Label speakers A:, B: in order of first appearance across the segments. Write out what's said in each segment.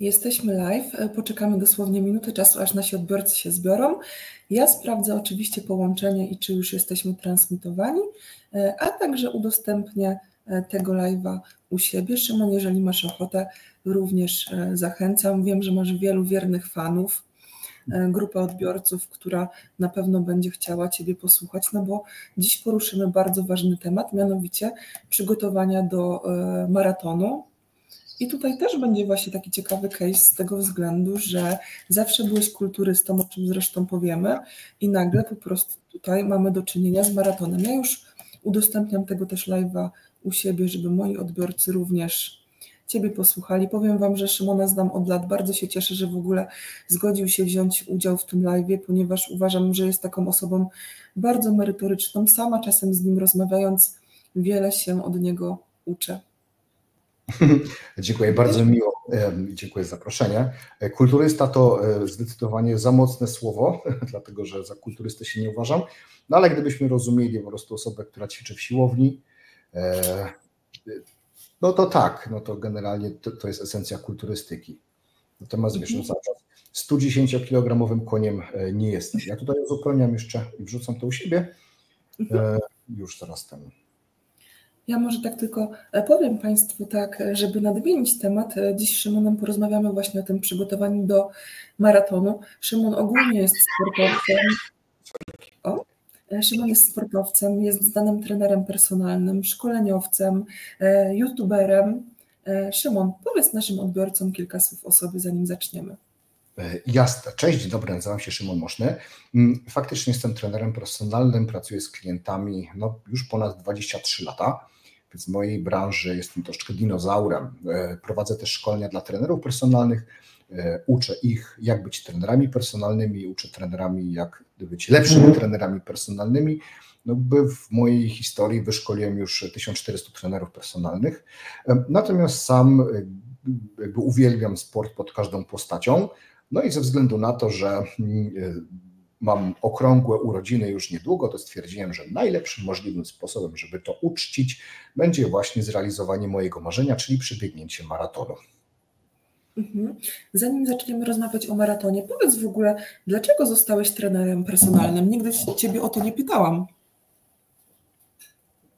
A: Jesteśmy live. Poczekamy dosłownie minutę czasu, aż nasi odbiorcy się zbiorą. Ja sprawdzę oczywiście połączenie i czy już jesteśmy transmitowani, a także udostępnię tego live'a u siebie. Szymon, jeżeli masz ochotę, również zachęcam. Wiem, że masz wielu wiernych fanów, grupę odbiorców, która na pewno będzie chciała Ciebie posłuchać, no bo dziś poruszymy bardzo ważny temat, mianowicie przygotowania do maratonu i tutaj też będzie właśnie taki ciekawy case z tego względu, że zawsze byłeś kulturystą, o czym zresztą powiemy, i nagle po prostu tutaj mamy do czynienia z maratonem. Ja już udostępniam tego też live'a u siebie, żeby moi odbiorcy również Ciebie posłuchali. Powiem Wam, że Szymona znam od lat. Bardzo się cieszę, że w ogóle zgodził się wziąć udział w tym live'ie, ponieważ uważam, że jest taką osobą bardzo merytoryczną. Sama czasem z nim rozmawiając, wiele się od niego uczę.
B: Dziękuję, bardzo miło. Dziękuję za zaproszenie. Kulturysta to e, zdecydowanie za mocne słowo, dlatego że za kulturystę się nie uważam, no ale gdybyśmy rozumieli po prostu osobę, która ćwiczy w siłowni, e, no to tak, no to generalnie to, to jest esencja kulturystyki. Natomiast wiesz, no cały czas 110-kilogramowym koniem e, nie jestem. Ja tutaj uzupełniam jeszcze i wrzucam to u siebie. Już zaraz temu.
A: Ja może tak tylko e, powiem Państwu tak, e, żeby nadmienić temat. E, dziś z Szymonem porozmawiamy właśnie o tym przygotowaniu do maratonu. Szymon ogólnie jest sportowcem. O, Szymon jest sportowcem, jest znanym trenerem personalnym, szkoleniowcem, youtuberem. Szymon, powiedz naszym odbiorcom kilka słów o sobie, zanim zaczniemy.
B: Jasne. Cześć, dzień dobry, nazywam się Szymon Moszny. Mm, faktycznie jestem trenerem personalnym, pracuję z klientami no, już ponad 23 lata więc w mojej branży jestem troszeczkę dinozaurem. E, prowadzę też szkolenia dla trenerów personalnych, e, uczę ich, jak być trenerami personalnymi, uczę trenerami, jak być lepszymi mhm. trenerami personalnymi. No, by w mojej historii wyszkoliłem już 1400 trenerów personalnych. E, natomiast sam uwielbiam sport pod każdą postacią. No i ze względu na to, że mm, mam okrągłe urodziny już niedługo, to stwierdziłem, że najlepszym możliwym sposobem, żeby to uczcić, będzie właśnie zrealizowanie mojego marzenia, czyli przebiegnięcie maratonu.
A: Mhm. Zanim zaczniemy rozmawiać o maratonie, powiedz w ogóle, dlaczego zostałeś trenerem personalnym? Nigdy Ciebie o to nie pytałam.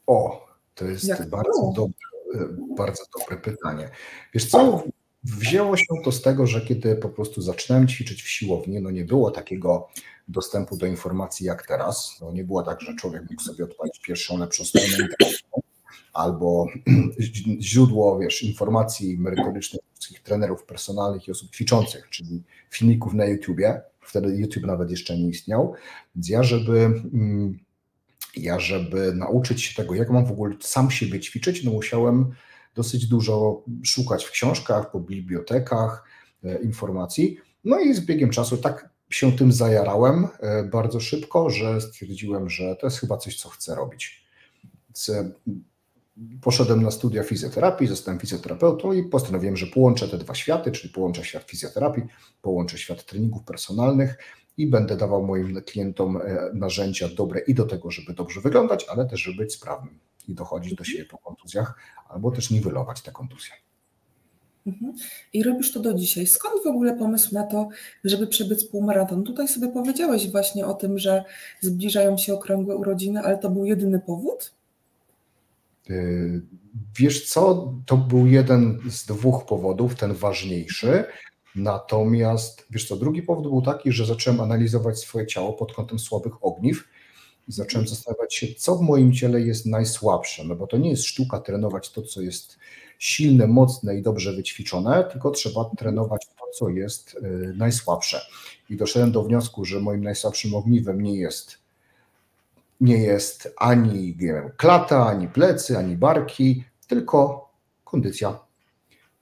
B: O, to jest bardzo dobre, bardzo dobre pytanie. Wiesz co, wzięło się to z tego, że kiedy po prostu zaczynałem ćwiczyć w siłowni, no nie było takiego dostępu do informacji jak teraz. No nie było tak, że człowiek mógł sobie odpalić pierwszą lepszą stronę albo źródło wiesz, informacji merytorycznych wszystkich trenerów personalnych i osób ćwiczących, czyli filmików na YouTubie. Wtedy YouTube nawet jeszcze nie istniał. Więc ja, żeby mm, ja, żeby nauczyć się tego, jak mam w ogóle sam siebie ćwiczyć, no musiałem dosyć dużo szukać w książkach, po bibliotekach e, informacji. No i z biegiem czasu tak się tym zajarałem e, bardzo szybko, że stwierdziłem, że to jest chyba coś, co chcę robić. E, poszedłem na studia fizjoterapii, zostałem fizjoterapeutą i postanowiłem, że połączę te dwa światy, czyli połączę świat fizjoterapii, połączę świat treningów personalnych i będę dawał moim klientom narzędzia dobre i do tego, żeby dobrze wyglądać, ale też, żeby być sprawnym i dochodzić do siebie po kontuzjach, albo też niwelować te kontuzje.
A: Mhm. I robisz to do dzisiaj. Skąd w ogóle pomysł na to, żeby przebyć półmaraton? Tutaj sobie powiedziałeś właśnie o tym, że zbliżają się okrągłe urodziny, ale to był jedyny powód?
B: Y, wiesz co, to był jeden z dwóch powodów, ten ważniejszy. Natomiast wiesz co, drugi powód był taki, że zacząłem analizować swoje ciało pod kątem słabych ogniw i zacząłem zastanawiać się, co w moim ciele jest najsłabsze. No bo to nie jest sztuka trenować to, co jest silne, mocne i dobrze wyćwiczone, tylko trzeba trenować to, co jest y, najsłabsze. I doszedłem do wniosku, że moim najsłabszym ogniwem nie jest, nie jest ani wiem, klata, ani plecy, ani barki, tylko kondycja.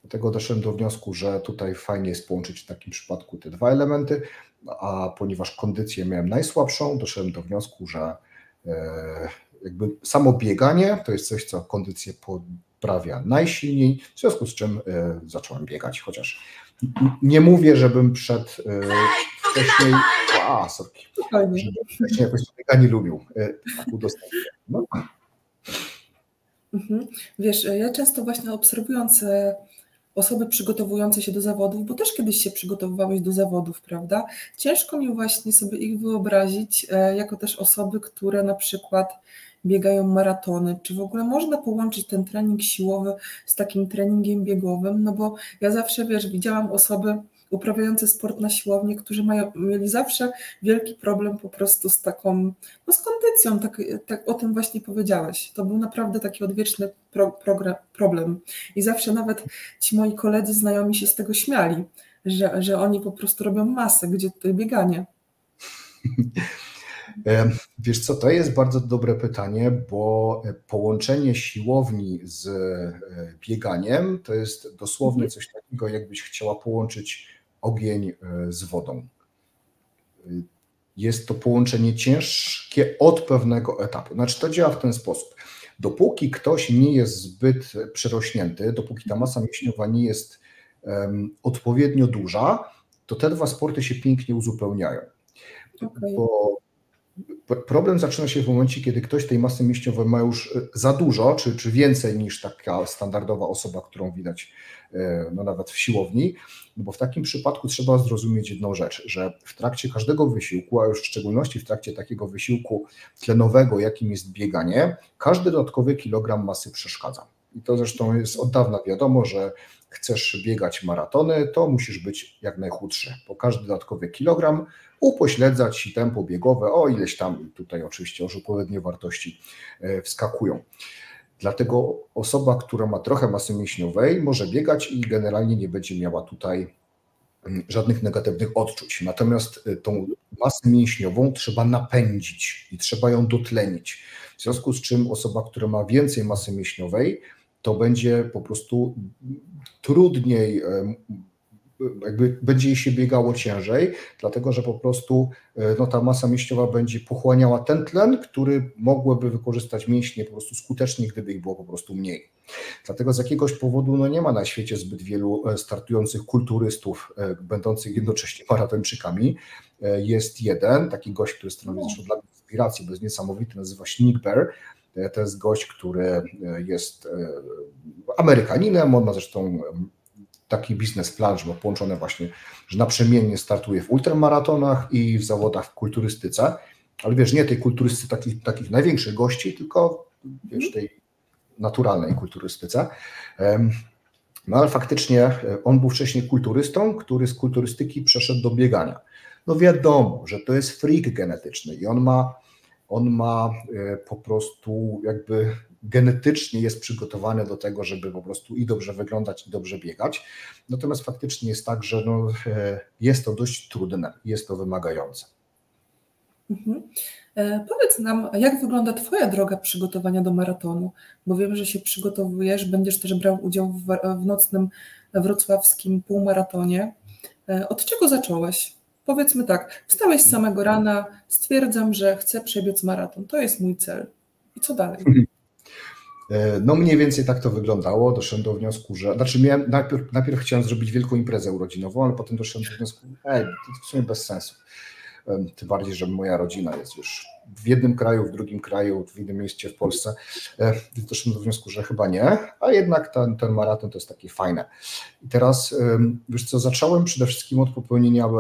B: Dlatego doszedłem do wniosku, że tutaj fajnie jest połączyć w takim przypadku te dwa elementy, a ponieważ kondycję miałem najsłabszą, doszedłem do wniosku, że e, jakby samo bieganie to jest coś, co kondycję poprawia najsilniej, w związku z czym e, zacząłem biegać, chociaż nie mówię, żebym przed e, wcześniej, a, sorki, żebym wcześniej jakoś bieganie lubił, tak
A: No. Mhm. Wiesz, ja często właśnie obserwując osoby przygotowujące się do zawodów, bo też kiedyś się przygotowywałeś do zawodów, prawda? Ciężko mi właśnie sobie ich wyobrazić e, jako też osoby, które na przykład biegają maratony, czy w ogóle można połączyć ten trening siłowy z takim treningiem biegowym, no bo ja zawsze, wiesz, widziałam osoby, uprawiający sport na siłowni, którzy mają, mieli zawsze wielki problem po prostu z taką, no z kondycją, tak, tak o tym właśnie powiedziałeś. To był naprawdę taki odwieczny pro, problem. I zawsze nawet ci moi koledzy znajomi się z tego śmiali, że, że oni po prostu robią masę, gdzie tutaj bieganie.
B: Wiesz co, to jest bardzo dobre pytanie, bo połączenie siłowni z e, bieganiem to jest dosłownie mhm. coś takiego, jakbyś chciała połączyć ogień e, z wodą. Jest to połączenie ciężkie od pewnego etapu. Znaczy, to działa w ten sposób. Dopóki ktoś nie jest zbyt przerośnięty, dopóki ta masa mięśniowa nie jest um, odpowiednio duża, to te dwa sporty się pięknie uzupełniają. Okay. Bo problem zaczyna się w momencie, kiedy ktoś tej masy mięśniowej ma już za dużo, czy, czy więcej niż taka standardowa osoba, którą widać E, no nawet w siłowni, no bo w takim przypadku trzeba zrozumieć jedną rzecz, że w trakcie każdego wysiłku, a już w szczególności w trakcie takiego wysiłku tlenowego, jakim jest bieganie, każdy dodatkowy kilogram masy przeszkadza. I to zresztą jest od dawna wiadomo, że chcesz biegać maratony, to musisz być jak najchudszy, bo każdy dodatkowy kilogram upośledza ci tempo biegowe o ileś tam, tutaj oczywiście o odpowiednie wartości e, wskakują. Dlatego osoba, która ma trochę masy mięśniowej, może biegać i generalnie nie będzie miała tutaj mm, żadnych negatywnych odczuć. Natomiast y, tą masę mięśniową trzeba napędzić i trzeba ją dotlenić. W związku z czym osoba, która ma więcej masy mięśniowej, to będzie po prostu trudniej jakby będzie jej się biegało ciężej, dlatego że po prostu e, no, ta masa mięśniowa będzie pochłaniała ten tlen, który mogłyby wykorzystać mięśnie po prostu skutecznie, gdyby ich było po prostu mniej. Dlatego z jakiegoś powodu no, nie ma na świecie zbyt wielu e, startujących kulturystów, e, będących jednocześnie maratończykami. Jest jeden, taki gość, który stanowi zresztą dla mnie inspiracji, bo jest niesamowity, nazywa się Nick Bear. To jest gość, który jest Amerykaninem, on ma zresztą taki biznesplan, że ma połączone właśnie, że naprzemiennie startuje w ultramaratonach i w zawodach w kulturystyce, ale wiesz, nie tej kulturystyce takich, takich największych gości, tylko wiesz, tej naturalnej kulturystyce. No ale faktycznie e, on był wcześniej kulturystą, który z kulturystyki przeszedł do biegania. No wiadomo, że to jest freak genetyczny i on ma, on ma e, po prostu jakby genetycznie jest przygotowany do tego, żeby po prostu i dobrze wyglądać, i dobrze biegać. Natomiast faktycznie jest tak, że no, e, jest to dość trudne, jest to wymagające.
A: Mhm. E, powiedz nam, jak wygląda Twoja droga przygotowania do maratonu? Bo wiem, że się przygotowujesz, będziesz też brał udział w, w nocnym wrocławskim półmaratonie. E, od czego zacząłeś? Powiedzmy tak, wstałeś z samego rana, stwierdzam, że chcę przebiec maraton, to jest mój cel. I co dalej?
B: E, no mniej więcej tak to wyglądało. Doszedłem do wniosku, że. Znaczy miałem, najpierw, najpierw chciałem zrobić wielką imprezę urodzinową, ale potem doszedłem do wniosku, ej, to w sumie bez sensu. Tym bardziej, że moja rodzina jest już w jednym kraju, w drugim kraju, w innym mieście w Polsce. E, doszedłem do wniosku, że chyba nie, a jednak ten, ten maraton to jest takie fajne. I teraz, wiesz co, zacząłem przede wszystkim od popełnienia e,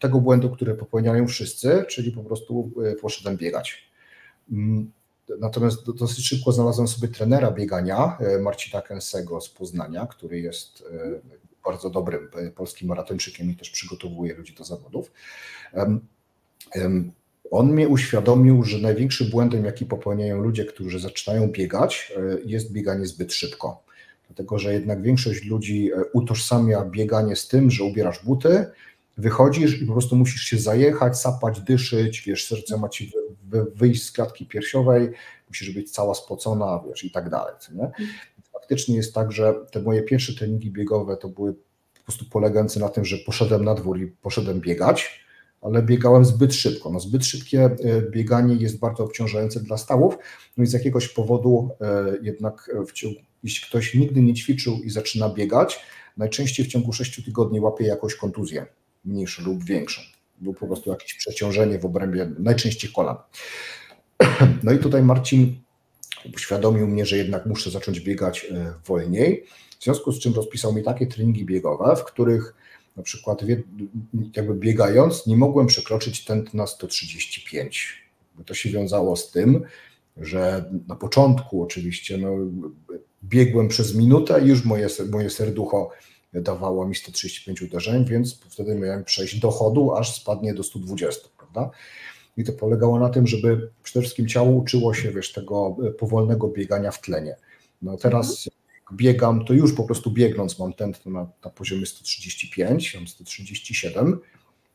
B: tego błędu, który popełniają wszyscy, czyli po prostu poszedłem biegać mm, Natomiast dosyć szybko znalazłem sobie trenera biegania, e, Marcina Kęsego z Poznania, który jest e, bardzo dobrym e, polskim maratończykiem i też przygotowuje ludzi do zawodów. On mnie uświadomił, że największym błędem, jaki popełniają ludzie, którzy zaczynają biegać, jest bieganie zbyt szybko. Dlatego, że jednak większość ludzi utożsamia bieganie z tym, że ubierasz buty, wychodzisz i po prostu musisz się zajechać, sapać, dyszyć, wiesz, serce ma ci wyjść z klatki piersiowej, musisz być cała spocona, wiesz, i tak dalej, nie? Faktycznie jest tak, że te moje pierwsze treningi biegowe to były po prostu polegające na tym, że poszedłem na dwór i poszedłem biegać, ale biegałem zbyt szybko. No, zbyt szybkie e, bieganie jest bardzo obciążające dla stawów, no i z jakiegoś powodu e, jednak ciągu, jeśli ktoś nigdy nie ćwiczył i zaczyna biegać, najczęściej w ciągu 6 tygodni łapie jakąś kontuzję mniejszą lub większą, lub po prostu jakieś przeciążenie w obrębie najczęściej kolan. No i tutaj Marcin uświadomił mnie, że jednak muszę zacząć biegać wolniej, w związku z czym rozpisał mi takie treningi biegowe, w których na przykład jakby biegając nie mogłem przekroczyć tętna 135. Bo to się wiązało z tym, że na początku oczywiście no, biegłem przez minutę i już moje, moje serducho dawało mi 135 uderzeń, więc wtedy miałem przejść do chodu, aż spadnie do 120, prawda? I to polegało na tym, żeby przede wszystkim ciało uczyło się, wiesz, tego powolnego biegania w tlenie. No teraz biegam, to już po prostu biegnąc mam tętno na, na poziomie 135, mam 137,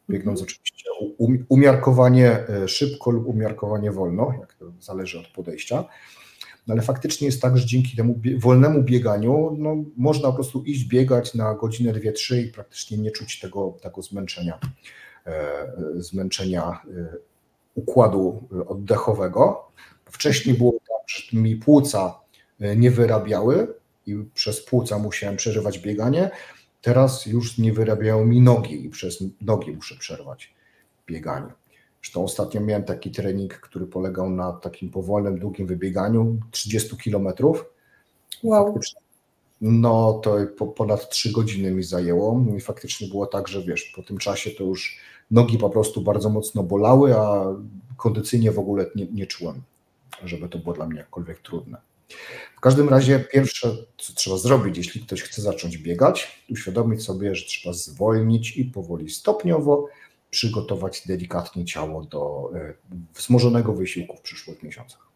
B: biegnąc mhm. oczywiście um, umiarkowanie e, szybko lub umiarkowanie wolno, jak to zależy od podejścia. No ale faktycznie jest tak, że dzięki temu wolnemu bieganiu no, można po prostu iść biegać na godzinę, dwie, trzy i praktycznie nie czuć tego, tego zmęczenia, e, zmęczenia e, układu oddechowego. Wcześniej było tak, że mi płuca nie wyrabiały i przez płuca musiałem przerywać bieganie. Teraz już nie wyrabiają mi nogi i przez nogi muszę przerwać bieganie. Zresztą ostatnio miałem taki trening, który polegał na takim powolnym, długim wybieganiu 30 kilometrów.
A: Wow.
B: No to po, ponad 3 godziny mi zajęło. No i faktycznie było tak, że wiesz, po tym czasie to już nogi po prostu bardzo mocno bolały, a kondycyjnie w ogóle nie, nie czułem, żeby to było dla mnie jakkolwiek trudne. W każdym razie pierwsze, co trzeba zrobić, jeśli ktoś chce zacząć biegać, uświadomić sobie, że trzeba zwolnić i powoli stopniowo przygotować delikatnie ciało do e, wzmożonego wysiłku w przyszłych miesiącach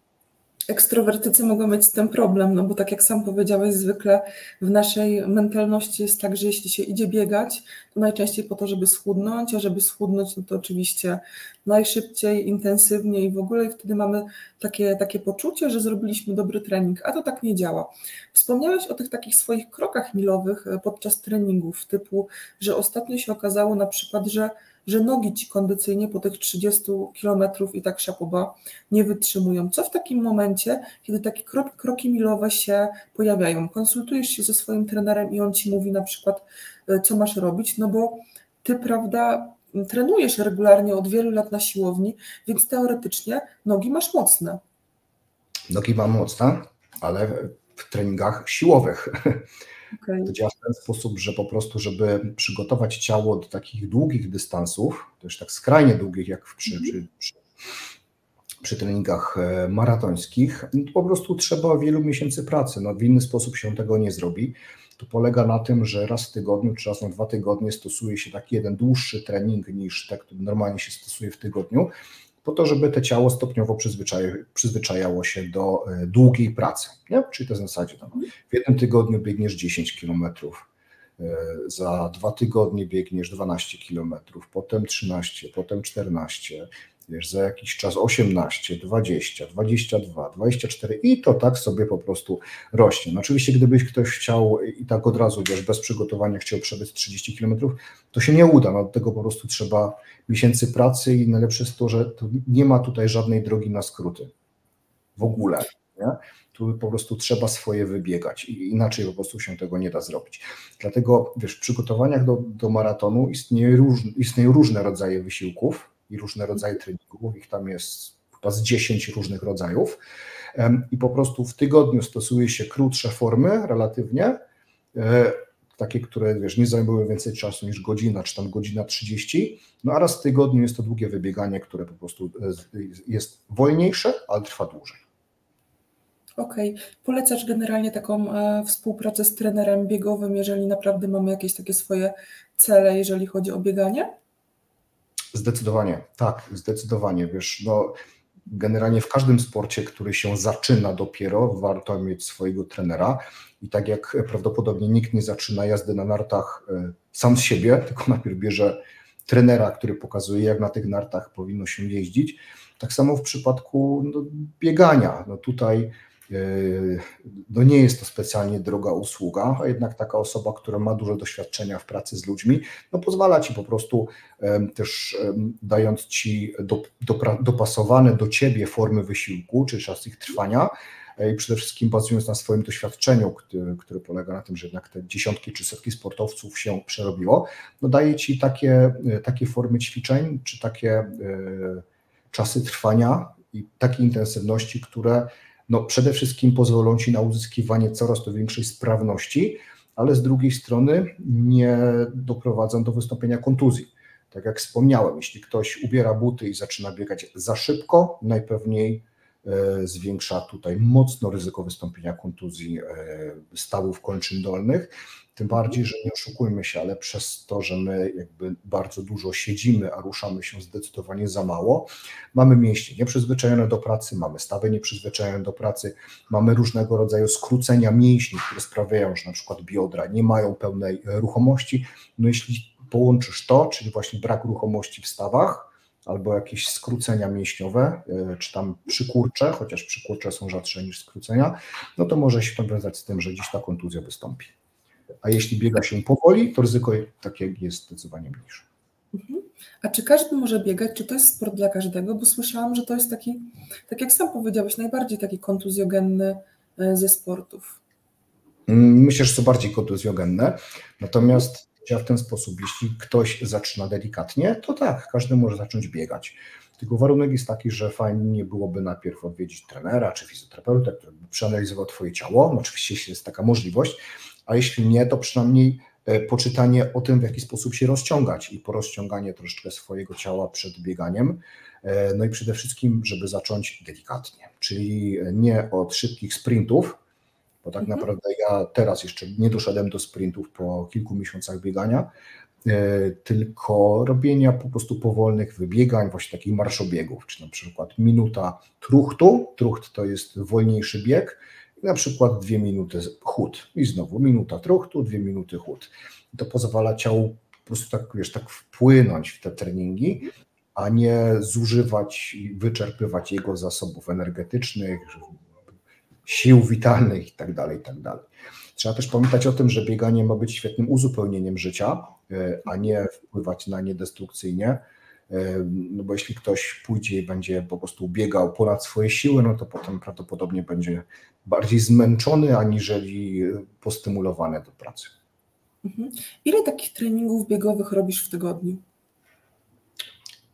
A: ekstrowertycy mogą mieć z tym problem, no bo tak jak sam powiedziałeś, zwykle w naszej mentalności jest tak, że jeśli się idzie biegać, to najczęściej po to, żeby schudnąć, a żeby schudnąć, no to oczywiście najszybciej, intensywniej i w ogóle wtedy mamy takie, takie poczucie, że zrobiliśmy dobry trening, a to tak nie działa. Wspomniałeś o tych takich swoich krokach milowych e, podczas treningów, typu, że ostatnio się okazało na przykład, że że nogi ci kondycyjnie po tych 30 kilometrów i tak szapoba nie wytrzymują. Co w takim momencie, kiedy takie kroki milowe się pojawiają? Konsultujesz się ze swoim trenerem i on ci mówi na przykład, e, co masz robić, no bo ty, prawda, trenujesz regularnie od wielu lat na siłowni, więc teoretycznie nogi masz mocne.
B: Nogi mam mocne, ale w treningach siłowych. Okay. To działa w ten sposób, że po prostu, żeby przygotować ciało do takich długich dystansów, też tak skrajnie długich, jak przy, mm -hmm. przy, przy, przy, treningach e, maratońskich, no po prostu trzeba wielu miesięcy pracy. No, w inny sposób się tego nie zrobi. To polega na tym, że raz w tygodniu czy raz na dwa tygodnie stosuje się taki jeden dłuższy trening niż ten, który normalnie się stosuje w tygodniu, po to, żeby to ciało stopniowo przyzwyczajało się do e, długiej pracy. Nie? Czyli to jest w zasadzie tam, w jednym tygodniu biegniesz 10 kilometrów, e, za dwa tygodnie biegniesz 12 kilometrów, potem 13, potem 14, wiesz, za jakiś czas 18, 20, 22, 24 i to tak sobie po prostu rośnie. No oczywiście gdybyś ktoś chciał i tak od razu, wiesz, bez przygotowania chciał przebyć 30 km, to się nie uda, no do tego po prostu trzeba miesięcy pracy i najlepsze jest to, że to nie ma tutaj żadnej drogi na skróty. W ogóle, nie? Tu po prostu trzeba swoje wybiegać i inaczej po prostu się tego nie da zrobić. Dlatego, wiesz, w przygotowaniach do, do maratonu istnieją, róż, istnieją różne rodzaje wysiłków, i różne rodzaje treningów, ich tam jest chyba z 10 różnych rodzajów i po prostu w tygodniu stosuje się krótsze formy relatywnie, e, takie, które wiesz, nie zajmują więcej czasu niż godzina, czy tam godzina 30, no a raz w tygodniu jest to długie wybieganie, które po prostu e, jest wolniejsze, ale trwa dłużej.
A: Okej. Okay. Polecasz generalnie taką e, współpracę z trenerem biegowym, jeżeli naprawdę mamy jakieś takie swoje cele, jeżeli chodzi o bieganie?
B: Zdecydowanie, tak, zdecydowanie. Wiesz, no, generalnie w każdym sporcie, który się zaczyna dopiero, warto mieć swojego trenera. I tak jak prawdopodobnie nikt nie zaczyna jazdy na nartach e, sam z siebie, tylko najpierw bierze trenera, który pokazuje, jak na tych nartach powinno się jeździć. Tak samo w przypadku no, biegania. No tutaj no nie jest to specjalnie droga usługa, a jednak taka osoba, która ma dużo doświadczenia w pracy z ludźmi, no pozwala ci po prostu też dając ci do, do, dopasowane do ciebie formy wysiłku, czy czas ich trwania, e, i przede wszystkim bazując na swoim doświadczeniu, które, które, polega na tym, że jednak te dziesiątki czy setki sportowców się przerobiło, no daje ci takie, e, takie formy ćwiczeń, czy takie y, czasy trwania i takiej intensywności, które no przede wszystkim pozwolą Ci na uzyskiwanie coraz to większej sprawności, ale z drugiej strony nie doprowadzą do wystąpienia kontuzji. Tak jak wspomniałem, jeśli ktoś ubiera buty i zaczyna biegać za szybko, najpewniej zwiększa tutaj mocno ryzyko wystąpienia kontuzji e, stawów kończyn dolnych. Tym bardziej, że nie oszukujmy się, ale przez to, że my jakby bardzo dużo siedzimy, a ruszamy się zdecydowanie za mało, mamy mięśnie nieprzyzwyczajone do pracy, mamy stawy nieprzyzwyczajone do pracy, mamy różnego rodzaju skrócenia mięśni, które sprawiają, że na przykład biodra nie mają pełnej ruchomości. No jeśli połączysz to, czyli właśnie brak ruchomości w stawach, albo jakieś skrócenia mięśniowe, e, czy tam przykurcze, chociaż przykurcze są rzadsze niż skrócenia, no to może się to wiązać z tym, że dziś ta kontuzja wystąpi. A jeśli biega się powoli, to ryzyko takie jest zdecydowanie mniejsze.
A: Mhm. A czy każdy może biegać? Czy to jest sport dla każdego? Bo słyszałam, że to jest taki, tak jak sam powiedziałeś, najbardziej taki kontuzjogenny e, ze sportów.
B: Mm, myślę, że to bardziej kontuzjogenne. Natomiast działa w ten sposób, jeśli ktoś zaczyna delikatnie, to tak, każdy może zacząć biegać. Tylko warunek jest taki, że fajnie byłoby najpierw odwiedzić trenera czy fizjoterapeutę, który by przeanalizował Twoje ciało. No oczywiście, jeśli jest taka możliwość, a jeśli nie, to przynajmniej e, poczytanie o tym, w jaki sposób się rozciągać i porozciąganie troszeczkę swojego ciała przed bieganiem. E, no i przede wszystkim, żeby zacząć delikatnie, czyli nie od szybkich sprintów, bo tak mhm. naprawdę ja teraz jeszcze nie doszedłem do sprintów po kilku miesiącach biegania, e, tylko robienia po prostu powolnych wybiegań, właśnie takich marszobiegów, czy na przykład minuta truchtu, trucht to jest wolniejszy bieg, na przykład dwie minuty chód i znowu minuta truchtu, dwie minuty chód. To pozwala ciału po prostu tak, wiesz, tak wpłynąć w te treningi, a nie zużywać i wyczerpywać jego zasobów energetycznych, sił witalnych itd., tak itd. Tak Trzeba też pamiętać o tym, że bieganie ma być świetnym uzupełnieniem życia, e, a nie wpływać na nie destrukcyjnie. E, no bo jeśli ktoś pójdzie i będzie po prostu biegał ponad swoje siły, no to potem prawdopodobnie będzie bardziej zmęczony, aniżeli postymulowany do pracy.
A: Mhm. Ile takich treningów biegowych robisz w tygodniu?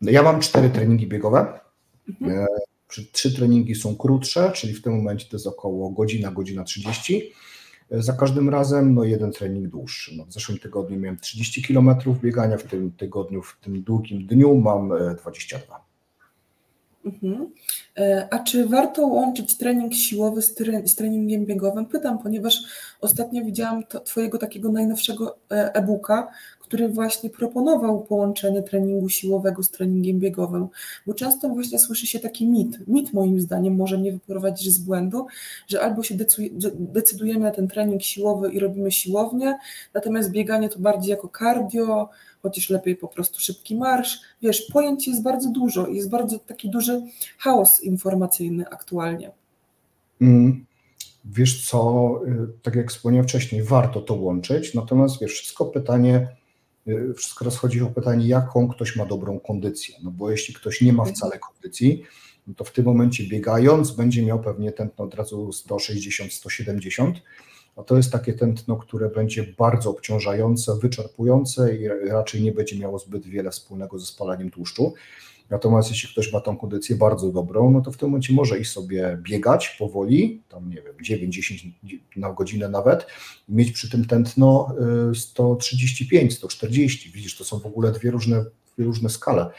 B: No ja mam cztery treningi biegowe. Mhm. E, trzy treningi są krótsze, czyli w tym momencie to jest około godzina, godzina 30 za każdym razem, no jeden trening dłuższy. No, w zeszłym tygodniu miałem 30 km biegania, w tym tygodniu, w tym długim dniu mam 22. E,
A: mhm. E, a czy warto łączyć trening siłowy z, z treningiem biegowym? Pytam, ponieważ ostatnio widziałam to, Twojego takiego najnowszego e, e-booka, który właśnie proponował połączenie treningu siłowego z treningiem biegowym, bo często właśnie słyszy się taki mit, mit moim zdaniem może mnie wyprowadzić z błędu, że albo się decydujemy na ten trening siłowy i robimy siłownię, natomiast bieganie to bardziej jako cardio, chociaż lepiej po prostu szybki marsz. Wiesz, pojęć jest bardzo dużo i jest bardzo taki duży chaos informacyjny aktualnie.
B: Mm. Wiesz co, y, tak jak wspomniałem wcześniej, warto to łączyć, natomiast wiesz, wszystko pytanie, Y, wszystko rozchodzi o pytanie, jaką ktoś ma dobrą kondycję. No bo jeśli ktoś nie ma wcale kondycji, no to w tym momencie biegając będzie miał pewnie tętno od razu 160-170, a to jest takie tętno, które będzie bardzo obciążające, wyczerpujące i raczej nie będzie miało zbyt wiele wspólnego ze spalaniem tłuszczu. Natomiast jeśli ktoś ma tą kondycję bardzo dobrą, no to w tym momencie może iść sobie biegać powoli, tam nie wiem, 9-10 na godzinę nawet, i mieć przy tym tętno 135, y, 140. Widzisz, to są w ogóle dwie różne, dwie różne skale.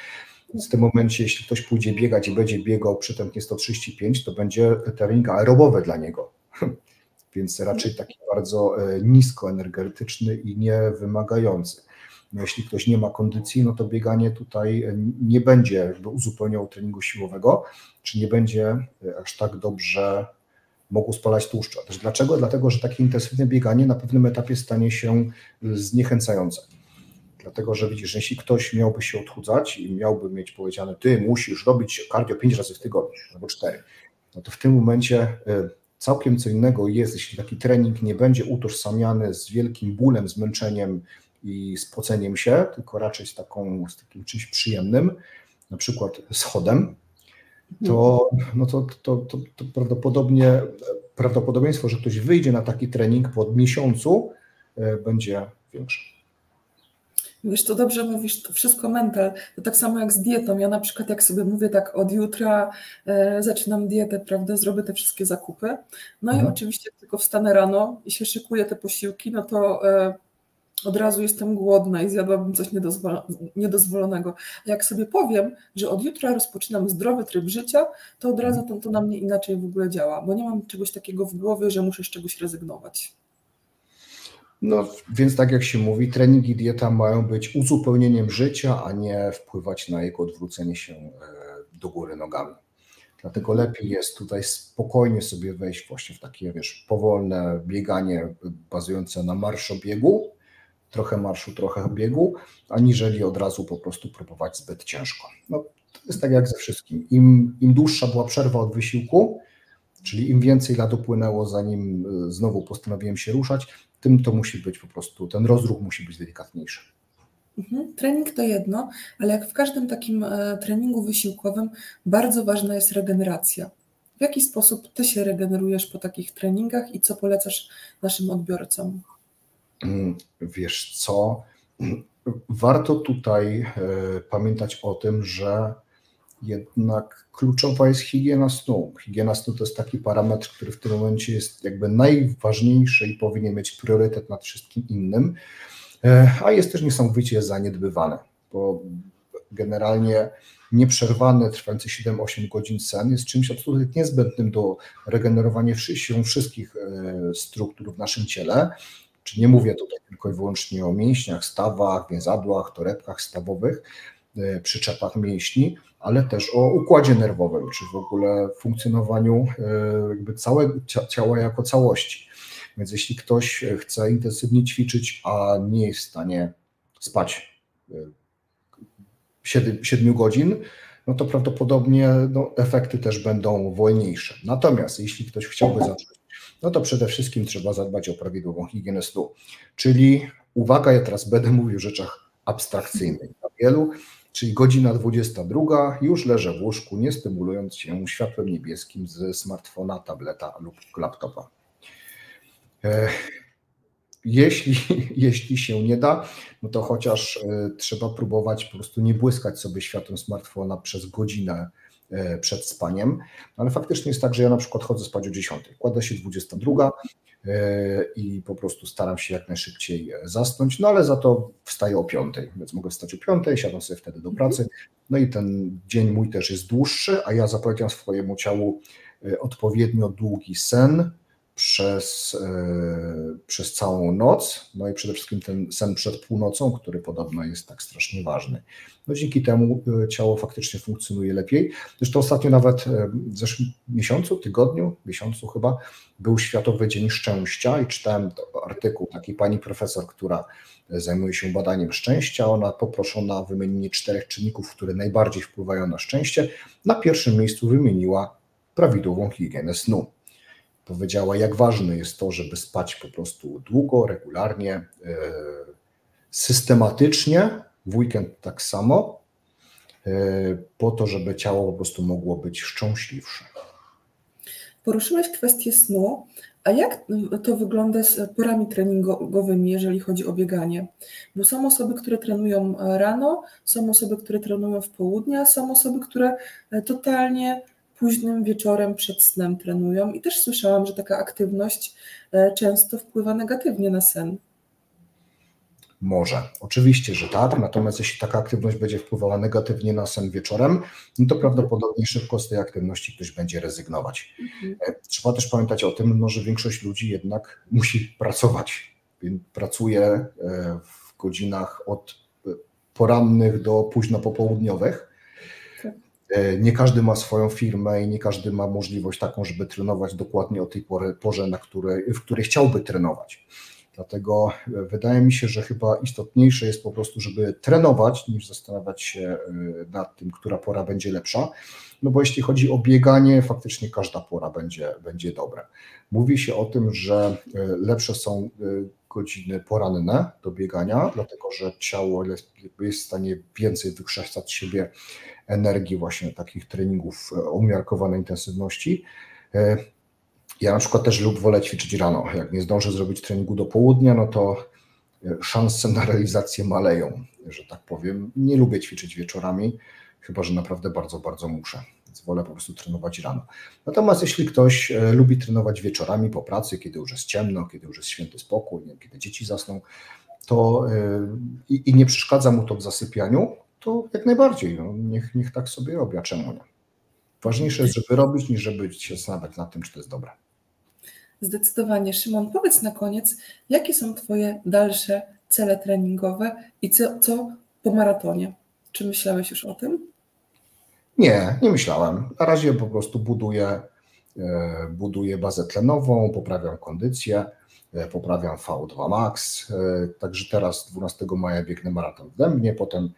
B: W tym momencie, jeśli ktoś pójdzie biegać i będzie biegał przy tętnie 135, to będzie trening aerobowy dla niego. Więc raczej taki bardzo y, niskoenergetyczny i niewymagający. No jeśli ktoś nie ma kondycji, no to bieganie tutaj nie będzie jakby uzupełniał treningu siłowego, czy nie będzie e, aż tak dobrze mogło spalać tłuszcz. A dlaczego? Dlatego, że takie intensywne bieganie na pewnym etapie stanie się zniechęcające. Dlatego, że widzisz, że jeśli ktoś miałby się odchudzać i miałby mieć powiedziane, ty musisz robić cardio 5 razy w tygodniu albo 4, no to w tym momencie e, całkiem co innego jest, jeśli taki trening nie będzie utożsamiany z wielkim bólem, zmęczeniem, i spoceniem się, tylko raczej z, taką, z takim czymś przyjemnym, na przykład schodem, to, no to, to, to, to prawdopodobnie prawdopodobieństwo, że ktoś wyjdzie na taki trening po miesiącu, e, będzie większe.
A: Wiesz, to dobrze mówisz, to wszystko mental. To tak samo jak z dietą. Ja na przykład jak sobie mówię tak od jutra e, zaczynam dietę, prawda, zrobię te wszystkie zakupy. No mhm. i oczywiście jak tylko wstanę rano i się szykuję te posiłki, no to e, od razu jestem głodna i zjadłabym coś niedozwolonego. Jak sobie powiem, że od jutra rozpoczynam zdrowy tryb życia, to od razu to, to na mnie inaczej w ogóle działa, bo nie mam czegoś takiego w głowie, że muszę z czegoś rezygnować.
B: No, więc tak jak się mówi, trening i dieta mają być uzupełnieniem życia, a nie wpływać na jego odwrócenie się e, do góry nogami. Dlatego lepiej jest tutaj spokojnie sobie wejść właśnie w takie, wiesz, powolne bieganie bazujące na marszobiegu, trochę marszu, trochę biegu, aniżeli od razu po prostu próbować zbyt ciężko. No, to jest tak jak ze wszystkim. Im, im dłuższa była przerwa od wysiłku, czyli im więcej lat upłynęło, zanim e, znowu postanowiłem się ruszać, tym to musi być po prostu, ten rozruch musi być delikatniejszy.
A: Mhm. Trening to jedno, ale jak w każdym takim e, treningu wysiłkowym, bardzo ważna jest regeneracja. W jaki sposób ty się regenerujesz po takich treningach i co polecasz naszym odbiorcom?
B: Mm, wiesz co? Warto tutaj e, pamiętać o tym, że jednak kluczowa jest higiena snu. Higiena snu to jest taki parametr, który w tym momencie jest jakby najważniejszy i powinien mieć priorytet nad wszystkim innym, e, a jest też niesamowicie zaniedbywany, bo generalnie nieprzerwany, trwający 7-8 godzin sen jest czymś absolutnie niezbędnym do regenerowania wszystkich e, struktur w naszym ciele. Czy nie mówię tutaj tylko i wyłącznie o mięśniach, stawach, więzadłach, torebkach stawowych, e, przyczepach mięśni, ale też o układzie nerwowym, czy w ogóle funkcjonowaniu e, jakby całego ciała jako całości. Więc jeśli ktoś chce intensywnie ćwiczyć, a nie jest w stanie spać 7, e, 7 godzin, no to prawdopodobnie no, efekty też będą wolniejsze. Natomiast jeśli ktoś chciałby zacząć, no to przede wszystkim trzeba zadbać o prawidłową higienę snu. Czyli uwaga, ja teraz będę mówił o rzeczach abstrakcyjnych. Dla wielu czyli godzina 22, już leżę w łóżku, nie stymulując się światłem niebieskim z smartfona, tableta lub laptopa. Jeśli, jeśli się nie da, no to chociaż e, trzeba próbować po prostu nie błyskać sobie światłem smartfona przez godzinę przed spaniem, ale faktycznie jest tak, że ja na przykład chodzę spać o 10, kładę się 22, E, i po prostu staram się jak najszybciej zasnąć, no ale za to wstaję o piątej, więc mogę wstać o piątej, siadam sobie wtedy do pracy, no i ten dzień mój też jest dłuższy, a ja zapewniam swojemu ciału e, odpowiednio długi sen, przez, e, przez całą noc, no i przede wszystkim ten sen przed północą, który podobno jest tak strasznie ważny. No dzięki temu e, ciało faktycznie funkcjonuje lepiej. Zresztą ostatnio nawet e, w zeszłym miesiącu, tygodniu, miesiącu chyba, był Światowy Dzień Szczęścia i czytałem artykuł takiej pani profesor, która zajmuje się badaniem szczęścia. Ona poproszona o wymienienie czterech czynników, które najbardziej wpływają na szczęście. Na pierwszym miejscu wymieniła prawidłową higienę snu powiedziała, jak ważne jest to, żeby spać po prostu długo, regularnie, e, systematycznie, w weekend tak samo, e, po to, żeby ciało po prostu mogło być szczęśliwsze.
A: Poruszyłeś kwestię snu, a jak to wygląda z porami treningowymi, jeżeli chodzi o bieganie? Bo są osoby, które trenują rano, są osoby, które trenują w południe, są osoby, które totalnie późnym wieczorem przed snem trenują i też słyszałam, że taka aktywność e, często wpływa negatywnie na sen.
B: Może, oczywiście, że tak, natomiast jeśli taka aktywność będzie wpływała negatywnie na sen wieczorem, no to prawdopodobnie szybko z tej aktywności ktoś będzie rezygnować. Mhm. E, trzeba też pamiętać o tym, no, że większość ludzi jednak musi pracować, pracuje e, w godzinach od porannych do późno popołudniowych, nie każdy ma swoją firmę i nie każdy ma możliwość taką, żeby trenować dokładnie o tej pory, porze, na której, w której chciałby trenować. Dlatego e, wydaje mi się, że chyba istotniejsze jest po prostu, żeby trenować, niż zastanawiać się e, nad tym, która pora będzie lepsza. No bo jeśli chodzi o bieganie, faktycznie każda pora będzie, będzie dobra. Mówi się o tym, że lepsze są godziny poranne do biegania, dlatego że ciało jest w stanie więcej wykrzesać siebie energii właśnie takich treningów e, umiarkowanej intensywności. E, ja na przykład też lub wolę ćwiczyć rano. Jak nie zdążę zrobić treningu do południa, no to szanse na realizację maleją, że tak powiem. Nie lubię ćwiczyć wieczorami, chyba że naprawdę bardzo, bardzo muszę. Więc wolę po prostu trenować rano. Natomiast jeśli ktoś e, lubi trenować wieczorami po pracy, kiedy już jest ciemno, kiedy już jest święty spokój, kiedy dzieci zasną, to e, i, i nie przeszkadza mu to w zasypianiu, to jak najbardziej, no, niech, niech tak sobie robi, a czemu nie? Ważniejsze jest, żeby robić, niż żeby się zastanawiać nad tym, czy to jest dobre.
A: Zdecydowanie. Szymon, powiedz na koniec, jakie są Twoje dalsze cele treningowe i co, co po maratonie? Czy myślałeś już o tym?
B: Nie, nie myślałem. Na razie po prostu buduję, e, buduję bazę tlenową, poprawiam kondycję, e, poprawiam V2 Max. E, także teraz 12 maja biegnę maraton w Dębnie, potem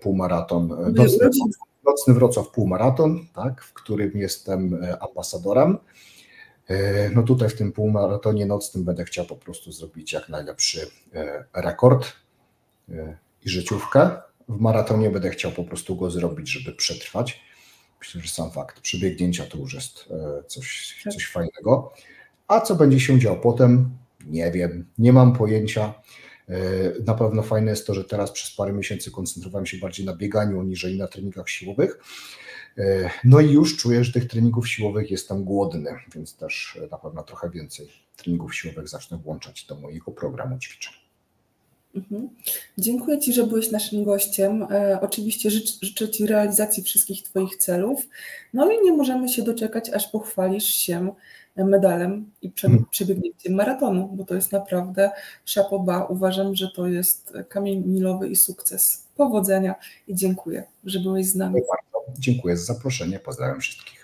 B: półmaraton, nocny, nocny Wrocław półmaraton, tak, w którym jestem ambasadorem. No tutaj w tym półmaratonie nocnym będę chciał po prostu zrobić jak najlepszy rekord i życiówkę w maratonie będę chciał po prostu go zrobić, żeby przetrwać. Myślę, że sam fakt przebiegnięcia to już jest e, coś, coś fajnego. A co będzie się działo potem? Nie wiem, nie mam pojęcia. E, na pewno fajne jest to, że teraz przez parę miesięcy koncentrowałem się bardziej na bieganiu niżeli na treningach siłowych. E, no i już czuję, że tych treningów siłowych jestem głodny, więc też na pewno trochę więcej treningów siłowych zacznę włączać do mojego programu ćwiczeń.
A: Mhm. Dziękuję Ci, że byłeś naszym gościem. E, oczywiście życz, życzę Ci realizacji wszystkich Twoich celów. No i nie możemy się doczekać, aż pochwalisz się medalem i prze, mhm. przebiegnięciem maratonu, bo to jest naprawdę szapoba. Uważam, że to jest kamień milowy i sukces. Powodzenia i dziękuję, że byłeś z nami.
B: Dziękuję za zaproszenie. Pozdrawiam wszystkich.